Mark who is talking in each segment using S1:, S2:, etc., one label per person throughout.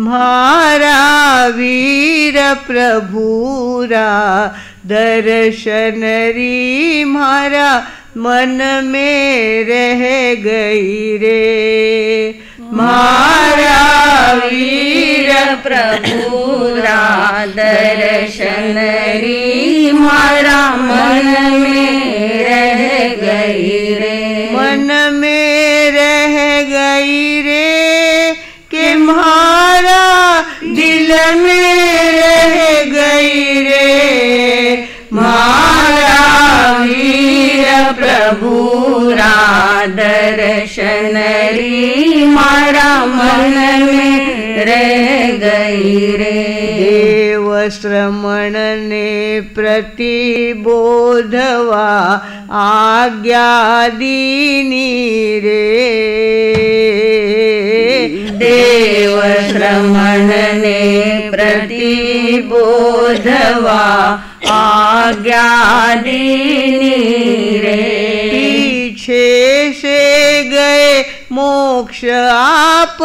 S1: मारा वीर प्रभुरा दर्शन री मारा मन में रह गई रे। मारा वीर
S2: प्रभुरा दर्शन री मारा मन में रह गई रे।
S1: मन में में रह गई रे। मारा वीर
S2: प्रभुरा दर्शन री। मारा मन में रह गई रे।
S1: देव श्रमण ने प्रतिबोधवा आज्ञा दीनी रे।
S2: देव श्रमण ने प्रतिबोधवा आज्ञा दीनी रे।
S1: पीछे से गए मोक्ष आप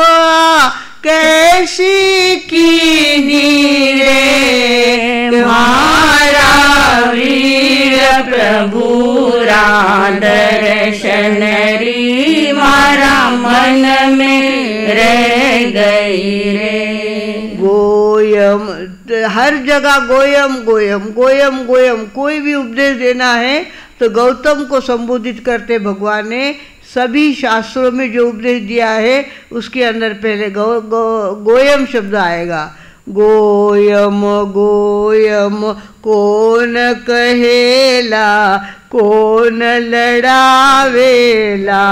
S1: कैसी की रे?
S2: मारा वीर प्रभुरा दर्शन री मारा मन में रह गई रे।
S1: गोयम हर जगह गोयम गोयम गोयम गोयम कोई भी उपदेश देना है तो गौतम को संबोधित करते भगवान ने सभी शास्त्रों में जो उपदेश दिया है उसके अंदर पहले गो, गो, गोयम शब्द आएगा। गोयम गोयम कौन कहेला कौन लड़ावेला?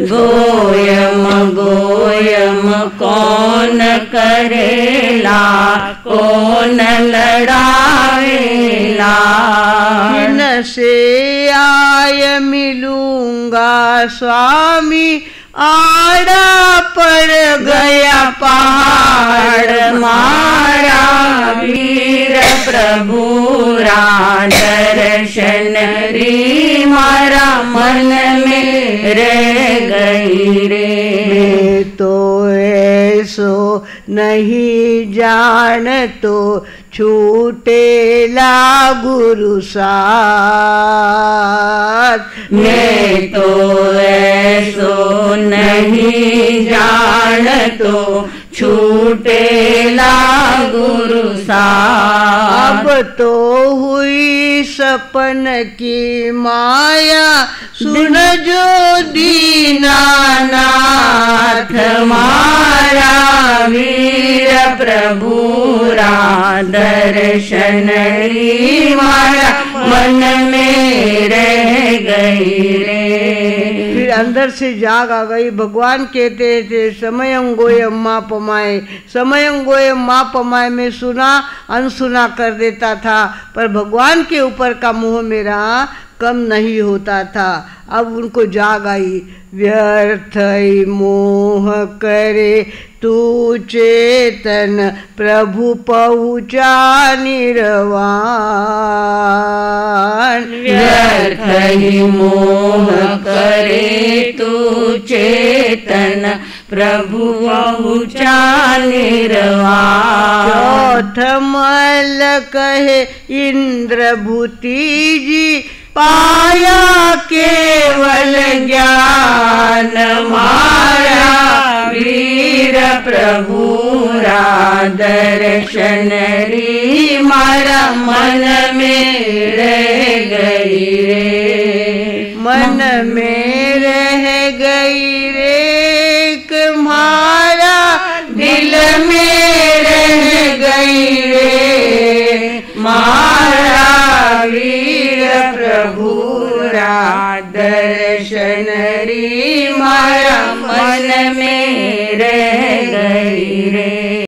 S2: गोयम कौन लड़ावेला
S1: न से आय मिलूँगा स्वामी आड़ा पर गया
S2: पहाड़। मारा वीर प्रभुरा दर्शन री मारा मन में रह गई रे।
S1: तो ऐसो नहीं जान तो छूटेला गुरु साथ।
S2: मैं तो ऐसो नहीं जान तो छूटेला गुरु
S1: अब तो हुई सपन की माया सुन जो दीनानाथ।
S2: दर्शन री मारा मन में रह गई रे।
S1: फिर अंदर से जाग आ गई, भगवान कहते थे समय गोय माँ पमाए समय गोय माँ पमाए में सुना, अनसुना कर देता था, पर भगवान के ऊपर का मुँह मेरा कम नहीं होता था। अब उनको जाग आई व्यर्थ मोह करे तू चेतन प्रभु पहुँचा निर्वाण।
S2: व्यर्थ मोह करे तू चेतन प्रभु पहुँचा निर्वाण।
S1: चौथ मल कहे इंद्रभूति जी पाया केवल ज्ञान,
S2: माया, वीर, प्रभु दर्शन री, मारा मन में रह गई रे।
S1: मन में
S2: दर्शन री मारा मन में रह गई।